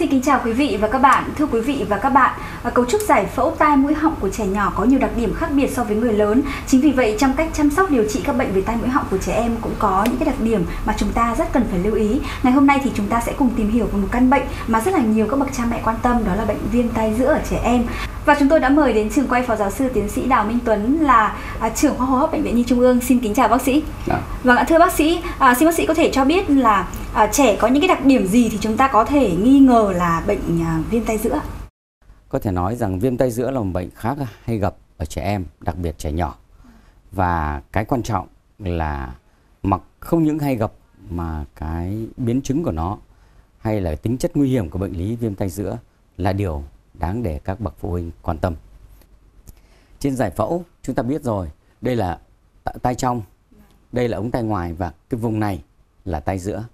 Xin kính chào quý vị và các bạn. Thưa quý vị và các bạn, à, cấu trúc giải phẫu tai mũi họng của trẻ nhỏ có nhiều đặc điểm khác biệt so với người lớn. Chính vì vậy trong cách chăm sóc điều trị các bệnh về tai mũi họng của trẻ em cũng có những cái đặc điểm mà chúng ta rất cần phải lưu ý. Ngày hôm nay thì chúng ta sẽ cùng tìm hiểu về một căn bệnh mà rất là nhiều các bậc cha mẹ quan tâm đó là bệnh viêm tai giữa ở trẻ em. Và chúng tôi đã mời đến trường quay phó giáo sư tiến sĩ Đào Minh Tuấn là à, trưởng khoa hô hấp bệnh viện Nhi Trung ương. Xin kính chào bác sĩ. Dạ. Vâng ạ, thưa bác sĩ, à, xin bác sĩ có thể cho biết là à, trẻ có những cái đặc điểm gì thì chúng ta có thể nghi ngờ là bệnh à, viêm tay giữa? Có thể nói rằng viêm tay giữa là một bệnh khá hay gặp ở trẻ em, đặc biệt trẻ nhỏ. Và cái quan trọng là mặc không những hay gặp mà cái biến chứng của nó hay là tính chất nguy hiểm của bệnh lý viêm tay giữa là điều đáng để các bậc phụ huynh quan tâm. Trên giải phẫu chúng ta biết rồi, đây là tay trong, đây là ống tay ngoài và cái vùng này là tay giữa.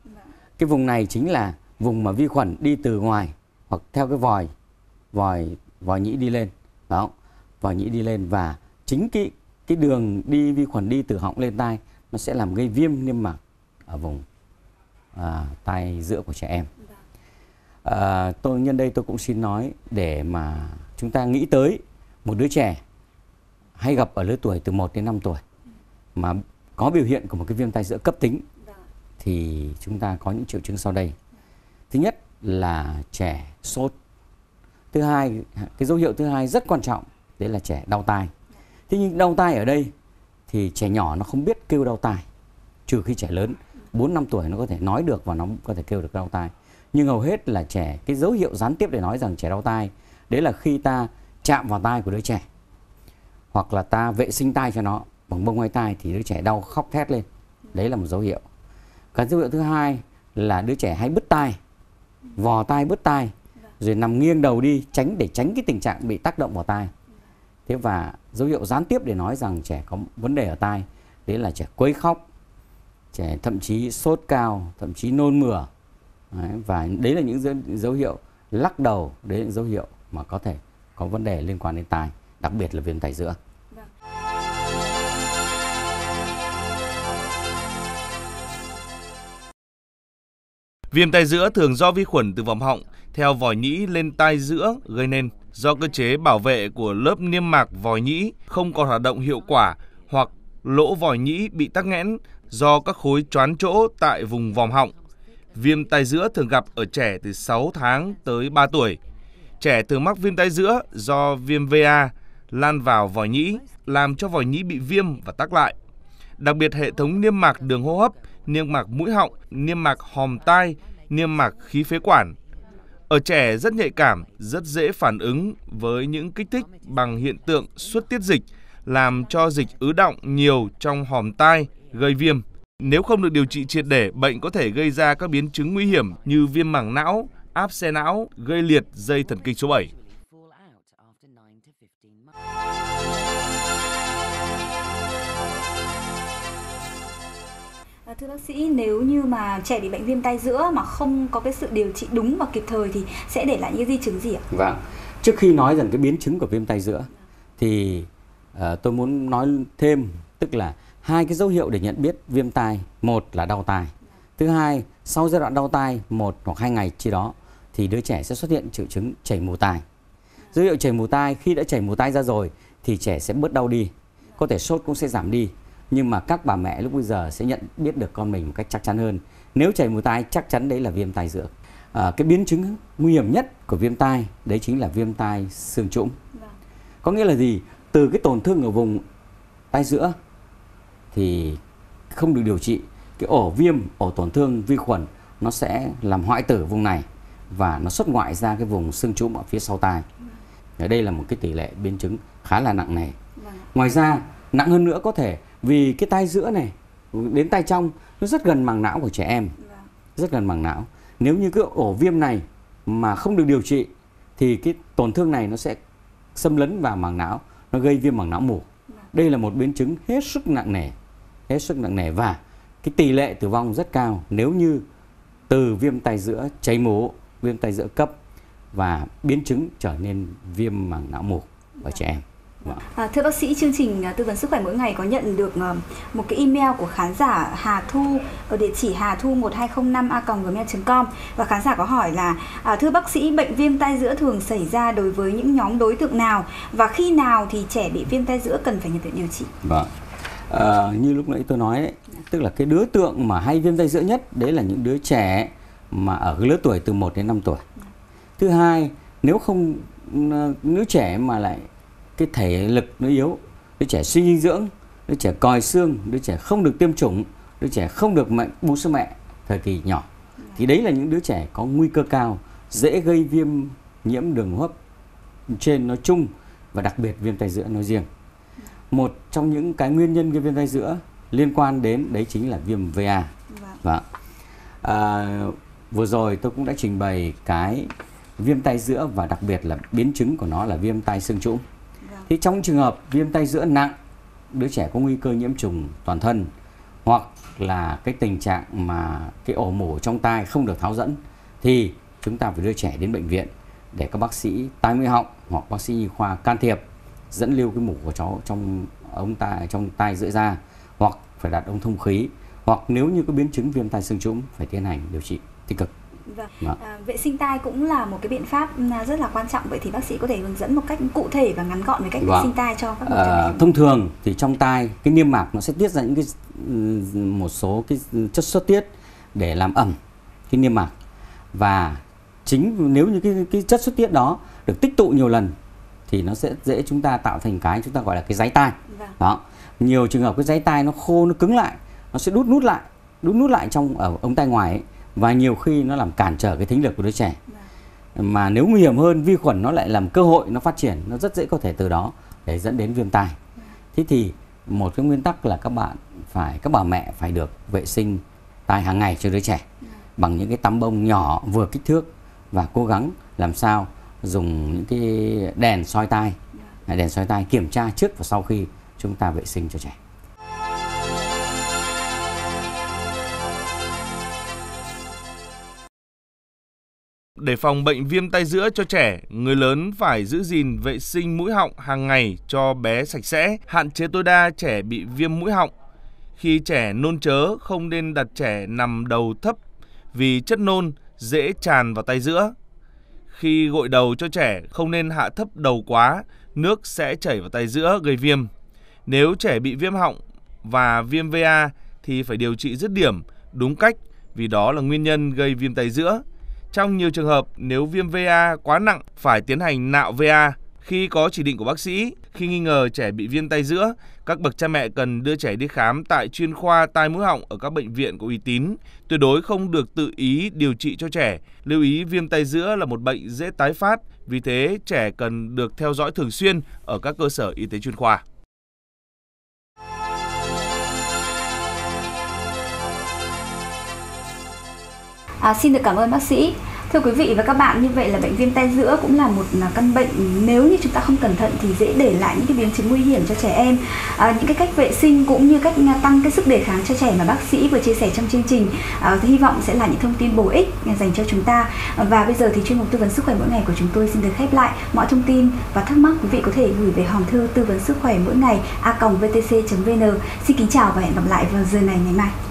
Cái vùng này chính là vùng mà vi khuẩn đi từ ngoài hoặc theo cái vòi vòi vòi nhĩ đi lên. Đó. Vòi nhĩ đi lên và chính cái cái đường đi vi khuẩn đi từ họng lên tai nó sẽ làm gây viêm niêm mạc ở vùng à, tai giữa của trẻ em. À, tôi nhân đây tôi cũng xin nói để mà chúng ta nghĩ tới một đứa trẻ hay gặp ở lứa tuổi từ 1 đến 5 tuổi mà có biểu hiện của một cái viêm tai giữa cấp tính thì chúng ta có những triệu chứng sau đây. Thứ nhất là trẻ sốt. Thứ hai, cái dấu hiệu thứ hai rất quan trọng đấy là trẻ đau tai. Thế nhưng đau tai ở đây thì trẻ nhỏ nó không biết kêu đau tai. Trừ khi trẻ lớn 4 năm tuổi nó có thể nói được và nó có thể kêu được đau tai. Nhưng hầu hết là trẻ cái dấu hiệu gián tiếp để nói rằng trẻ đau tai đấy là khi ta chạm vào tai của đứa trẻ hoặc là ta vệ sinh tai cho nó bằng bông ngoài tai thì đứa trẻ đau khóc thét lên. Đấy là một dấu hiệu. Cái dấu hiệu thứ hai là đứa trẻ hay bứt tai, vò tai bứt tai, rồi nằm nghiêng đầu đi tránh để tránh cái tình trạng bị tác động vào tai. Thế và dấu hiệu gián tiếp để nói rằng trẻ có vấn đề ở tai, đấy là trẻ quấy khóc, trẻ thậm chí sốt cao, thậm chí nôn mửa. Đấy, và đấy là những dấu, dấu hiệu lắc đầu, đấy là những dấu hiệu mà có thể có vấn đề liên quan đến tai, đặc biệt là viêm tai giữa. Viêm tai giữa thường do vi khuẩn từ vòng họng theo vòi nhĩ lên tai giữa gây nên do cơ chế bảo vệ của lớp niêm mạc vòi nhĩ không còn hoạt động hiệu quả hoặc lỗ vòi nhĩ bị tắc nghẽn do các khối choán chỗ tại vùng vòng họng. Viêm tai giữa thường gặp ở trẻ từ 6 tháng tới 3 tuổi. Trẻ thường mắc viêm tai giữa do viêm VA lan vào vòi nhĩ, làm cho vòi nhĩ bị viêm và tắc lại. Đặc biệt hệ thống niêm mạc đường hô hấp niêm mạc mũi họng, niêm mạc hòm tai, niêm mạc khí phế quản. Ở trẻ rất nhạy cảm, rất dễ phản ứng với những kích thích bằng hiện tượng xuất tiết dịch, làm cho dịch ứ động nhiều trong hòm tai, gây viêm. Nếu không được điều trị triệt để, bệnh có thể gây ra các biến chứng nguy hiểm như viêm màng não, áp xe não, gây liệt dây thần kinh số 7. Thưa bác sĩ, nếu như mà trẻ bị bệnh viêm tai giữa mà không có cái sự điều trị đúng và kịp thời thì sẽ để lại những di chứng gì ạ? Vâng. Trước khi nói rằng cái biến chứng của viêm tai giữa thì uh, tôi muốn nói thêm tức là hai cái dấu hiệu để nhận biết viêm tai, một là đau tai. Thứ hai, sau giai đoạn đau tai một hoặc hai ngày chi đó thì đứa trẻ sẽ xuất hiện triệu chứng chảy mù tai. Dấu hiệu chảy mù tai khi đã chảy mù tai ra rồi thì trẻ sẽ bớt đau đi, có thể sốt cũng sẽ giảm đi nhưng mà các bà mẹ lúc bây giờ sẽ nhận biết được con mình một cách chắc chắn hơn. Nếu chảy mù tai chắc chắn đấy là viêm tai giữa. À, cái biến chứng nguy hiểm nhất của viêm tai đấy chính là viêm tai xương trũng. Vâng. có nghĩa là gì? Từ cái tổn thương ở vùng tai giữa thì không được điều trị. Cái ổ viêm ổ tổn thương vi khuẩn nó sẽ làm hoại tử vùng này và nó xuất ngoại ra cái vùng xương trũng ở phía sau tai. Ở đây là một cái tỷ lệ biến chứng khá là nặng này vâng. ngoài ra nặng hơn nữa có thể vì cái tai giữa này đến tai trong nó rất gần màng não của trẻ em. Vâng. rất gần màng não. Nếu như cái ổ viêm này mà không được điều trị thì cái tổn thương này nó sẽ xâm lấn vào màng não nó gây viêm màng não mủ vâng. đây là một biến chứng hết sức nặng nề hết sức nặng nề và cái tỷ lệ tử vong rất cao nếu như từ viêm tai giữa cháy mủ viêm tai giữa cấp và biến chứng trở nên viêm màng não mủ ở trẻ em À, thưa bác sĩ, chương trình à, tư vấn sức khỏe mỗi ngày có nhận được uh, một cái email của khán giả Hà Thu ở địa chỉ hà thu 1205 a gmail.com và khán giả có hỏi là à, thưa bác sĩ, bệnh viêm tai giữa thường xảy ra đối với những nhóm đối tượng nào và khi nào thì trẻ bị viêm tai giữa cần phải nhập viện điều trị? Vâng. À, như lúc nãy tôi nói đấy, tức là cái đối tượng mà hay viêm tai giữa nhất đấy là những đứa trẻ mà ở cái lứa tuổi từ 1 đến 5 tuổi. Thứ hai, nếu không đứa trẻ mà lại cái thể lực nó yếu. Đứa trẻ suy dinh dưỡng đứa trẻ còi xương đứa trẻ không được tiêm chủng đứa trẻ không được mẹ bú sữa mẹ thời kỳ nhỏ. Thì đấy là những đứa trẻ có nguy cơ cao dễ gây viêm nhiễm đường hô hấp trên nói chung và đặc biệt viêm tay giữa nói riêng. Một trong những cái nguyên nhân gây viêm tay giữa liên quan đến đấy chính là viêm VA và à, vừa rồi tôi cũng đã trình bày cái viêm tay giữa và đặc biệt là biến chứng của nó là viêm tay xương trũng thì trong trường hợp viêm tay giữa nặng, đứa trẻ có nguy cơ nhiễm trùng toàn thân hoặc là cái tình trạng mà cái ổ mổ trong tai không được tháo dẫn thì chúng ta phải đưa trẻ đến bệnh viện để các bác sĩ tai mũi họng hoặc bác sĩ nhi khoa can thiệp dẫn lưu cái mủ của cháu trong ống tai trong tai giữa ra hoặc phải đặt ống thông khí hoặc nếu như có biến chứng viêm tai xương trũng phải tiến hành điều trị tích cực. Vâng. Vâng. À, vệ sinh tai cũng là một cái biện pháp ừ, rất là quan trọng vậy thì bác sĩ có thể hướng dẫn một cách cụ thể và ngắn gọn về cách vâng. vệ sinh tai cho các bậc à, thông thường thì trong tai cái niêm mạc nó sẽ tiết ra những cái ừ, một số cái chất xuất tiết để làm ẩm cái niêm mạc và chính nếu như cái cái chất xuất tiết đó được tích tụ nhiều lần thì nó sẽ dễ chúng ta tạo thành cái chúng ta gọi là cái giấy tai vâng. đó nhiều trường hợp cái giấy tai nó khô nó cứng lại nó sẽ đút nút lại đút nút lại trong ở ống tai ngoài ấy và nhiều khi nó làm cản trở cái thính lực của đứa trẻ. Mà nếu nguy hiểm hơn, vi khuẩn nó lại làm cơ hội nó phát triển, nó rất dễ có thể từ đó để dẫn đến viêm tai. Thế thì một cái nguyên tắc là các bạn phải, các bà mẹ phải được vệ sinh tai hàng ngày cho đứa trẻ bằng những cái tắm bông nhỏ vừa kích thước và cố gắng làm sao dùng những cái đèn soi tai. Đèn soi tai kiểm tra trước và sau khi chúng ta vệ sinh cho trẻ. Để phòng bệnh viêm tay giữa cho trẻ, người lớn phải giữ gìn vệ sinh mũi họng hàng ngày cho bé sạch sẽ, hạn chế tối đa trẻ bị viêm mũi họng. Khi trẻ nôn chớ, không nên đặt trẻ nằm đầu thấp vì chất nôn dễ tràn vào tay giữa. Khi gội đầu cho trẻ, không nên hạ thấp đầu quá, nước sẽ chảy vào tay giữa gây viêm. Nếu trẻ bị viêm họng và viêm VA thì phải điều trị dứt điểm, đúng cách vì đó là nguyên nhân gây viêm tay giữa. Trong nhiều trường hợp, nếu viêm VA quá nặng phải tiến hành nạo VA. Khi có chỉ định của bác sĩ, khi nghi ngờ trẻ bị viêm tay giữa, các bậc cha mẹ cần đưa trẻ đi khám tại chuyên khoa tai mũi họng ở các bệnh viện có uy tín. Tuyệt đối không được tự ý điều trị cho trẻ. Lưu ý viêm tay giữa là một bệnh dễ tái phát, vì thế trẻ cần được theo dõi thường xuyên ở các cơ sở y tế chuyên khoa. À, xin được cảm ơn bác sĩ. Thưa quý vị và các bạn, như vậy là bệnh viêm tai giữa cũng là một à, căn bệnh nếu như chúng ta không cẩn thận thì dễ để lại những cái biến chứng nguy hiểm cho trẻ em. À, những cái cách vệ sinh cũng như cách tăng cái sức đề kháng cho trẻ mà bác sĩ vừa chia sẻ trong chương trình à, hy vọng sẽ là những thông tin bổ ích dành cho chúng ta. Và bây giờ thì chuyên mục tư vấn sức khỏe mỗi ngày của chúng tôi xin được khép lại. Mọi thông tin và thắc mắc quý vị có thể gửi về hòm thư tư vấn sức khỏe mỗi ngày a vtc.vn. Xin kính chào và hẹn gặp lại vào giờ này ngày mai.